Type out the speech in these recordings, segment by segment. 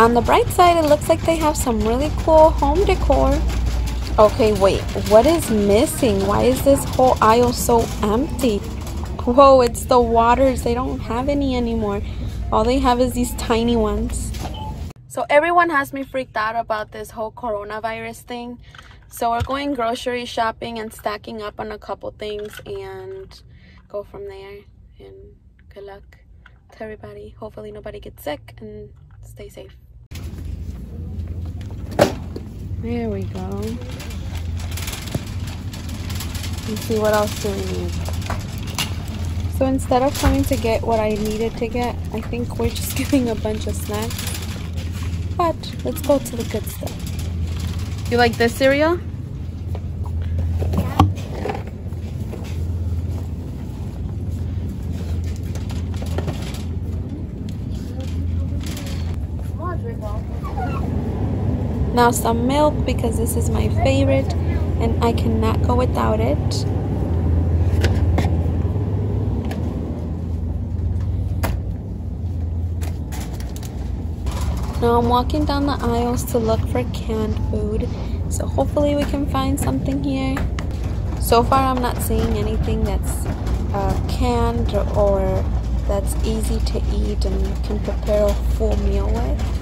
On the bright side, it looks like they have some really cool home decor. Okay, wait, what is missing? Why is this whole aisle so empty? Whoa, it's the waters. They don't have any anymore. All they have is these tiny ones. So everyone has me freaked out about this whole coronavirus thing. So we're going grocery shopping and stacking up on a couple things and go from there. And good luck to everybody. Hopefully nobody gets sick and stay safe. There we go. Let's see what else do we need. So instead of coming to get what I needed to get, I think we're just getting a bunch of snacks. But let's go to the good stuff. You like this cereal? Now some milk because this is my favorite and I cannot go without it. Now I'm walking down the aisles to look for canned food. So hopefully we can find something here. So far I'm not seeing anything that's uh, canned or that's easy to eat and can prepare a full meal with.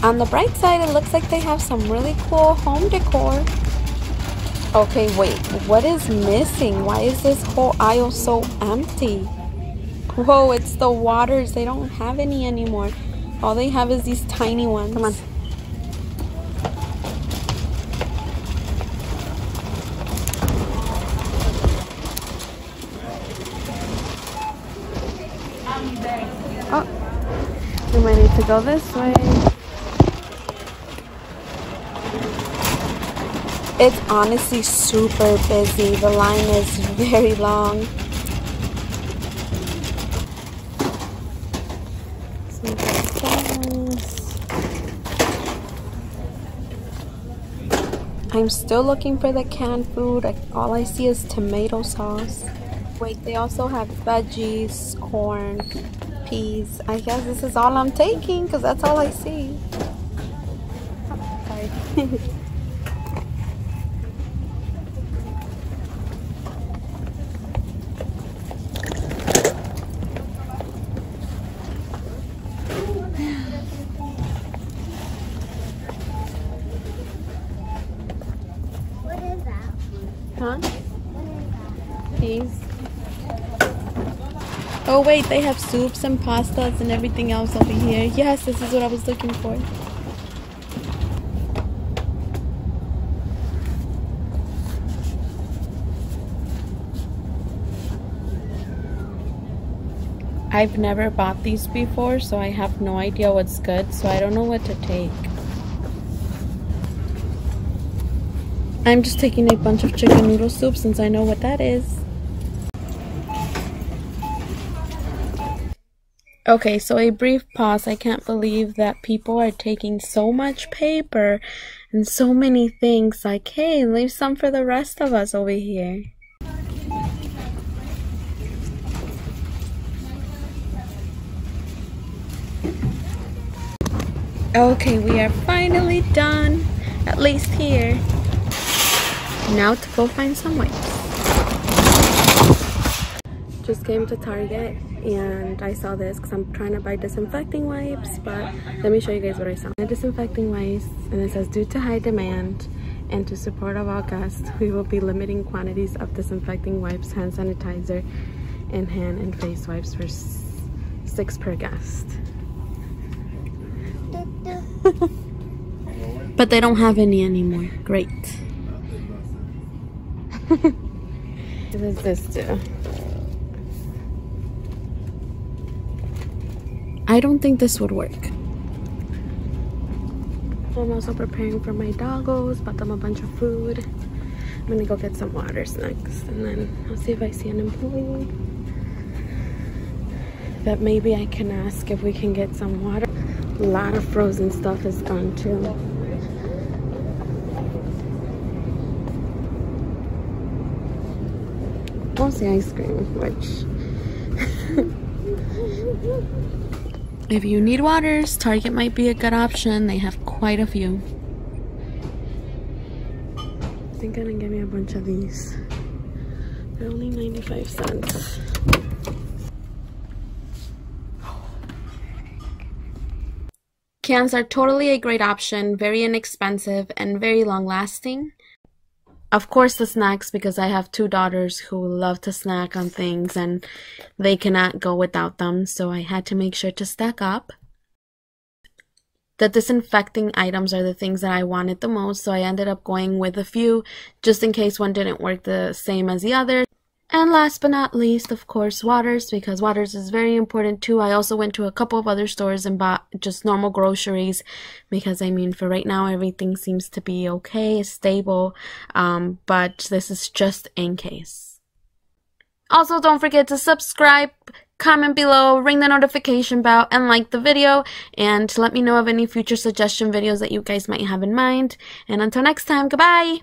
On the bright side, it looks like they have some really cool home decor. Okay, wait, what is missing? Why is this whole aisle so empty? Whoa, it's the waters. They don't have any anymore. All they have is these tiny ones. Come on. Oh, we might need to go this way. It's honestly super busy. The line is very long. I'm still looking for the canned food. All I see is tomato sauce. Wait, they also have veggies, corn, peas. I guess this is all I'm taking because that's all I see. Sorry. Huh? Peas. Oh wait, they have soups and pastas and everything else over here. Yes, this is what I was looking for. I've never bought these before, so I have no idea what's good, so I don't know what to take. I'm just taking a bunch of chicken noodle soup since I know what that is. Okay, so a brief pause. I can't believe that people are taking so much paper and so many things. Like, hey, leave some for the rest of us over here. Okay, we are finally done. At least here. Now to go find some wipes. Just came to Target and I saw this because I'm trying to buy disinfecting wipes, but let me show you guys what I saw. The disinfecting wipes and it says due to high demand and to support of our guests, we will be limiting quantities of disinfecting wipes, hand sanitizer, and hand and face wipes for six per guest. but they don't have any anymore. Great. What does this do? I don't think this would work. I'm also preparing for my doggos, bought them a bunch of food. I'm gonna go get some water next and then I'll see if I see an employee that maybe I can ask if we can get some water. A lot of frozen stuff is gone too. Mostly ice cream, which... if you need waters, Target might be a good option. They have quite a few. They're gonna give me a bunch of these. They're only 95 cents. Cans are totally a great option, very inexpensive, and very long lasting. Of course, the snacks, because I have two daughters who love to snack on things and they cannot go without them, so I had to make sure to stack up. The disinfecting items are the things that I wanted the most, so I ended up going with a few just in case one didn't work the same as the other. And last but not least, of course, Waters, because Waters is very important too. I also went to a couple of other stores and bought just normal groceries because I mean, for right now, everything seems to be okay, stable, um, but this is just in case. Also, don't forget to subscribe, comment below, ring the notification bell, and like the video, and let me know of any future suggestion videos that you guys might have in mind. And until next time, goodbye!